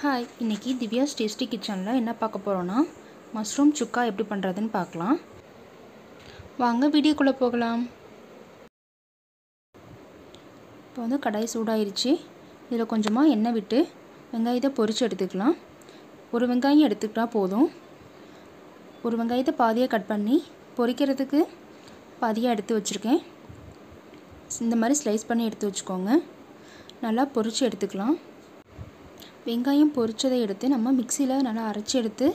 Hi இன்றைக்கி Divya's tasty கிச்சனில் என்ன பார்க்க போகிறோன்னா மஷ்ரூம் சுக்கா எப்படி பண்ணுறதுன்னு பார்க்கலாம். வாங்க வீடியோக்குள்ளே போகலாம். இப்போ வந்து கடாய் சூடாயிருச்சு. இதில் கொஞ்சமாக எண்ணெய் விட்டு வெங்காயத்தை பொரித்து எடுத்துக்கலாம். ஒரு வெங்காயம் எடுத்துக்கிட்டால் போதும். ஒரு வெங்காயத்தை பாதியாக கட் பண்ணி பொரிக்கிறதுக்கு பாதியாக எடுத்து வச்சுருக்கேன். இந்த மாதிரி ஸ்லைஸ் பண்ணி எடுத்து வச்சுக்கோங்க. நல்லா பொரித்து எடுத்துக்கலாம். வெங்காயம் பொரிச்சதை எடுத்து நம்ம மிக்சியில் நல்லா அரைச்சி எடுத்து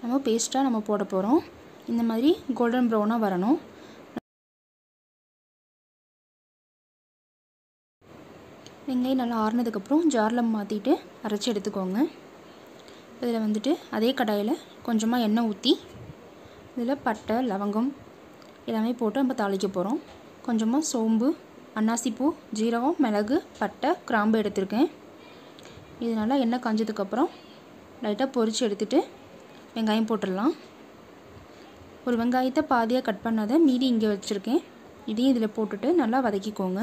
நம்ம பேஸ்ட்டாக நம்ம போட போகிறோம் இந்த மாதிரி கோல்டன் ப்ரௌனாக வரணும். வெங்காயம் நல்லா ஆறுனதுக்கப்புறம் ஜாரில் மாற்றிட்டு அரைச்சி எடுத்துக்கோங்க. இதில் வந்துட்டு அதே கடாயில் கொஞ்சமாக எண்ணெய் ஊற்றி இதில் பட்டை லவங்கம் எல்லாமே போட்டு நம்ம தாளிக்க போகிறோம் கொஞ்சமாக சோம்பு அன்னாசிப்பூ ஜீரகம் மிளகு பட்டை கிராம்பு எடுத்திருக்கேன். இது நல்லா எண்ணெய் காஞ்சதுக்கப்புறம் லைட்டாக பொரித்து எடுத்துகிட்டு வெங்காயம் போட்டுடலாம். ஒரு வெங்காயத்தை பாதியாக கட் பண்ணாத மீதி இங்கே வச்சுருக்கேன். இதையும் இதில் போட்டுட்டு நல்லா வதக்கிக்கோங்க.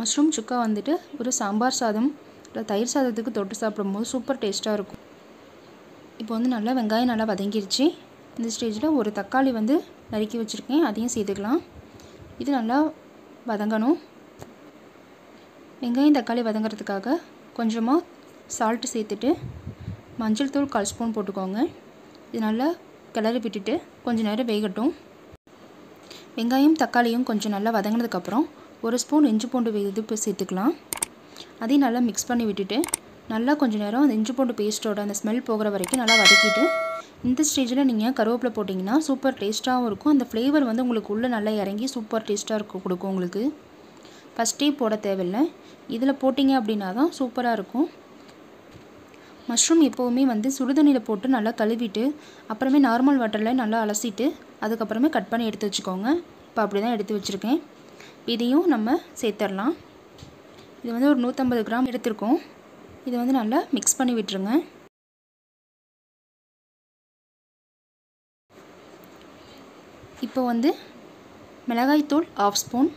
மஷ்ரூம் சுக்கா வந்துட்டு ஒரு சாம்பார் சாதம் இல்லை தயிர் சாதத்துக்கு தொட்டு சாப்பிடும்போது சூப்பர் டேஸ்ட்டாக இருக்கும். இப்போ வந்து நல்லா வெங்காயம் நல்லா வதங்கிருச்சு. இந்த ஸ்டேஜில் ஒரு தக்காளி வந்து நறுக்கி வச்சுருக்கேன். அதையும் சேர்த்துக்கலாம். இது நல்லா வதங்கணும். வெங்காயம் தக்காளி வதங்கிறதுக்காக கொஞ்சமாக சால்ட்டு சேர்த்துட்டு மஞ்சள் தூள் கால் ஸ்பூன் போட்டுக்கோங்க. இது நல்லா கிளறி விட்டுட்டு கொஞ்சம் நேரம் வேகட்டும். வெங்காயம் தக்காளியும் கொஞ்சம் நல்லா வதங்கினதுக்கப்புறம் ஒரு ஸ்பூன் இஞ்சி பூண்டு இது சேர்த்துக்கலாம். அதையும் நல்லா மிக்ஸ் பண்ணி விட்டுட்டு நல்லா கொஞ்சம் நேரம் அந்த இஞ்சி பூண்டு பேஸ்ட்டோட அந்த ஸ்மெல் போகிற வரைக்கும் நல்லா வதக்கிட்டு இந்த ஸ்டேஜில் நீங்கள் கருவேப்பிலை போட்டிங்கன்னா சூப்பர் டேஸ்ட்டாகவும் இருக்கும். அந்த ஃப்ளேவர் வந்து உங்களுக்கு உள்ளே நல்லா இறங்கி சூப்பர் டேஸ்ட்டாக இருக்கும் கொடுக்கும் உங்களுக்கு. ஃபஸ்ட்டே போட தேவையில்லை. இதில் போட்டிங்க அப்படின்னா தான் சூப்பராக இருக்கும். மஷ்ரூம் எப்போவுமே வந்து சுடுதண்ணியில் போட்டு நல்லா கழுவிட்டு அப்புறமே நார்மல் வாட்டரில் நல்லா அலசிட்டு அதுக்கப்புறமே கட் பண்ணி எடுத்து வச்சுக்கோங்க. இப்போ அப்படி தான் எடுத்து வச்சுருக்கேன். இதையும் நம்ம சேர்த்துடலாம் இது வந்து ஒரு நூற்றம்பது கிராம் எடுத்திருக்கோம். இது வந்து நல்லா மிக்ஸ் பண்ணி விட்டுருங்க. இப்போ வந்து மிளகாய்த்தூள் ஆஃப் ஸ்பூன்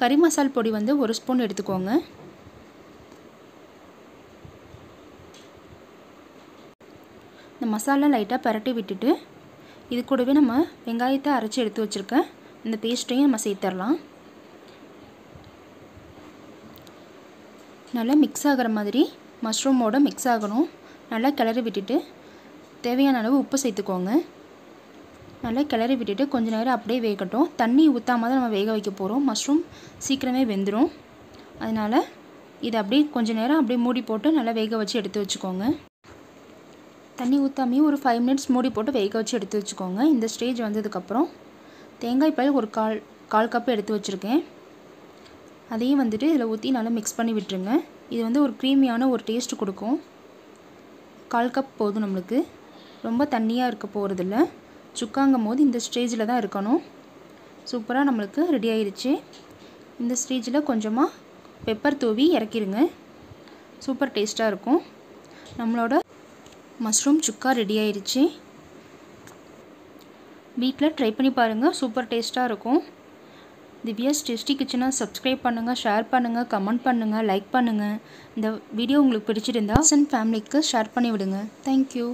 கறி மசால் பொடி வந்து ஒரு ஸ்பூன் எடுத்துக்கோங்க. இந்த மசாலா லைட்டாக பரட்டி விட்டுட்டு இது கூடவே நம்ம வெங்காயத்தை அரைச்சி எடுத்து வச்சுருக்க இந்த பேஸ்ட்டையும் நம்ம சேர்த்துடலாம் நல்லா மிக்ஸ் ஆகிற மாதிரி மஷ்ரூமோட மிக்ஸ் ஆகணும். நல்லா கிளறி விட்டுட்டு தேவையான அளவு உப்பு சேர்த்துக்கோங்க. நல்லா கிளறி விட்டுட்டு கொஞ்ச நேரம் அப்படியே வேகட்டும். தண்ணி ஊற்றாம தான் நம்ம வேக வைக்க போகிறோம் மஷ்ரூம் சீக்கிரமே வெந்துடும் அதனால் இதை அப்படியே கொஞ்ச நேரம் அப்படியே மூடி போட்டு நல்லா வேக வச்சு எடுத்து வச்சுக்கோங்க. தண்ணி ஊற்றாமையும் ஒரு ஃபைவ் மினிட்ஸ் மூடி போட்டு வேக வச்சு எடுத்து வச்சுக்கோங்க. இந்த ஸ்டேஜ் வந்ததுக்கப்புறம் தேங்காய் பால் ஒரு கால் கால் கப் எடுத்து வச்சுருக்கேன். அதையும் வந்துட்டு இதில் ஊற்றி நல்லா மிக்ஸ் பண்ணி விட்டுருங்க. இது வந்து ஒரு க்ரீமியான ஒரு டேஸ்ட் கொடுக்கும். கால் கப் போதும் நம்மளுக்கு. ரொம்ப தண்ணியாக இருக்க போகிறதில்ல சுக்காங்கும் போது இந்த ஸ்டேஜில் தான் இருக்கணும். சூப்பராக நம்மளுக்கு ரெடி ஆயிடுச்சு இந்த ஸ்டேஜில் கொஞ்சமாக பெப்பர் தூவி இறக்கிடுங்க சூப்பர் டேஸ்ட்டாக இருக்கும். நம்மளோட மஷ்ரூம் சுக்கா ரெடி ஆயிடுச்சு வீட்டில் ட்ரை பண்ணி பாருங்கள் சூப்பர் டேஸ்ட்டாக இருக்கும். திவ்யாஸ் டேஸ்டி கிச்சனை சப்ஸ்கிரைப் பண்ணுங்கள் ஷேர் பண்ணுங்கள் கமெண்ட் பண்ணுங்கள் லைக் பண்ணுங்கள் இந்த வீடியோ உங்களுக்கு பிடிச்சிருந்தா அண்ட் ஃபேமிலிக்கு ஷேர் பண்ணி விடுங்க தேங்க்யூ